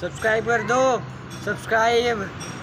Subscribe कर दो subscribe.